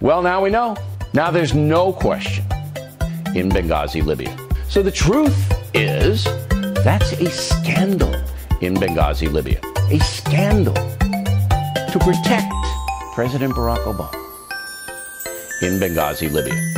Well, now we know. Now there's no question in Benghazi, Libya. So the truth is that's a scandal in Benghazi, Libya. A scandal to protect President Barack Obama in Benghazi, Libya.